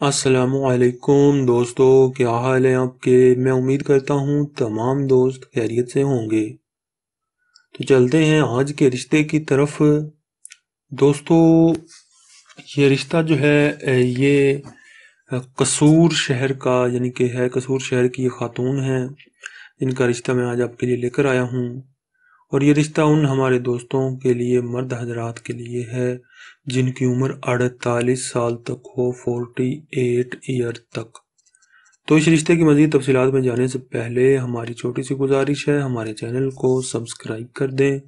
असलकुम दोस्तों, क्या हाल है आपके? मैं उम्मीद करता हूँ तमाम दोस्त खैरियत से होंगे। तो चलते हैं आज के रिश्ते की तरफ़। दोस्तों, ये रिश्ता जो है ये कसूर शहर का, यानी कि है कसूर शहर की ये खातून है। इनका रिश्ता मैं आज आपके लिए लेकर आया हूँ। और ये रिश्ता उन हमारे दोस्तों के लिए, मर्द हजरात के लिए है, जिनकी उम्र अड़तालीस साल तक हो फोर्टी एट ईयर तक। तो इस रिश्ते की मज़ीद तफसीत में जाने से पहले हमारी छोटी सी गुजारिश है, हमारे चैनल को सब्सक्राइब कर दें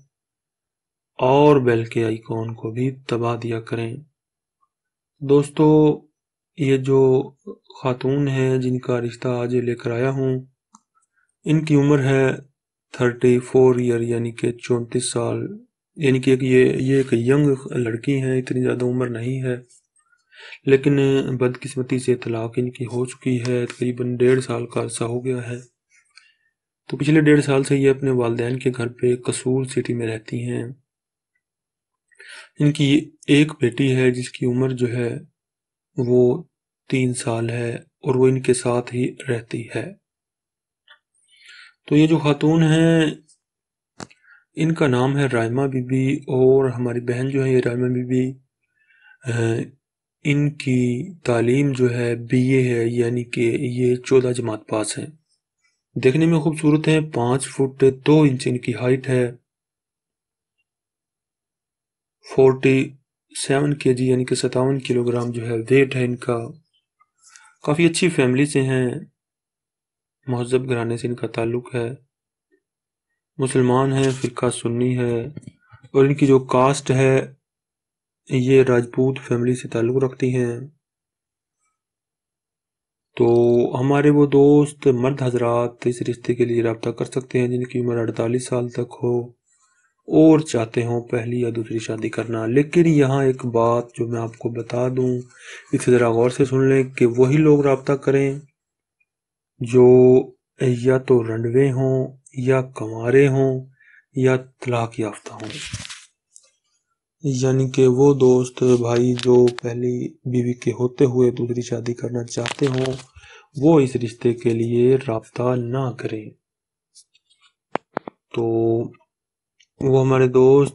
और बेल के आइकॉन को भी दबा दिया करें। दोस्तों, ये जो खातून है जिनका रिश्ता आज लेकर आया हूँ, इनकी उम्र है थर्टी फोर ईयर यानी कि चौंतीस साल, यानी कि एक ये ये एक यंग लड़की है, इतनी ज़्यादा उम्र नहीं है। लेकिन बदकिस्मती से तलाक इनकी हो चुकी है, तकरीबन डेढ़ साल का अर्सा हो गया है। तो पिछले डेढ़ साल से ये अपने वालदेन के घर पे कसूर सिटी में रहती हैं। इनकी एक बेटी है, जिसकी उम्र जो है, वो तीन साल है, और वो इनके साथ ही रहती है। तो ये जो खातून है, इनका नाम है रायमा बीबी और हमारी बहन जो है ये रायमा बीबी इनकी तालीम जो है बीए है, यानी कि ये चौदह जमात पास है। देखने में खूबसूरत है, पाँच फुट दो इंच इनकी हाइट है, फोर्टी सेवन के जी यानी कि सतावन किलोग्राम जो है वेट है इनका। काफ़ी अच्छी फैमिली से हैं महजब घराने से इनका ताल्लुक है। मुसलमान है, फ़िरका सुन्नी है और इनकी जो कास्ट है, ये राजपूत फैमिली से ताल्लुक़ रखती हैं। तो हमारे वो दोस्त मर्द हजरात इस रिश्ते के लिए रबता कर सकते हैं, जिनकी उम्र अड़तालीस साल तक हो और चाहते हों पहली या दूसरी शादी करना। लेकिन यहाँ एक बात जो मैं आपको बता दूँ, इसे ज़रा गौर से सुन लें कि वही लोग रबता करें। जो या तो रंडवे हों, या कमारे हों, या तलाक याफ्ता हों। यानी कि वो दोस्त भाई जो पहली बीवी के होते हुए दूसरी शादी करना चाहते हों, वो इस रिश्ते के लिए रबता ना करें। तो वो हमारे दोस्त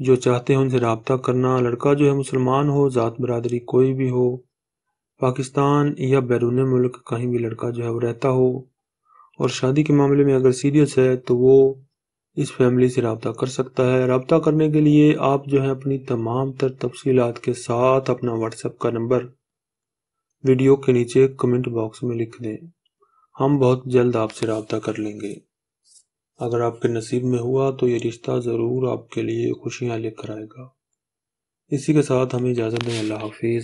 जो चाहते हैं उनसे रबता करना, लड़का जो है मुसलमान हो ज़ात बरदरी कोई भी हो पाकिस्तान या बैरून मुल्क कहीं भी लड़का जो है वो रहता हो, और शादी के मामले में अगर सीरियस है तो वो इस फैमिली से रबता कर सकता है। रबता करने के लिए आप जो है अपनी तमाम तर तफसीत के साथ अपना व्हाट्सएप का नंबर वीडियो के नीचे कमेंट बॉक्स में लिख दें। हम बहुत जल्द आपसे रबता कर लेंगे। अगर आपके नसीब में हुआ तो ये रिश्ता ज़रूर आपके लिए खुशियाँ लेकर आएगा। इसी के साथ हमें इजाज़त दें। अल्लाह हाफिज़।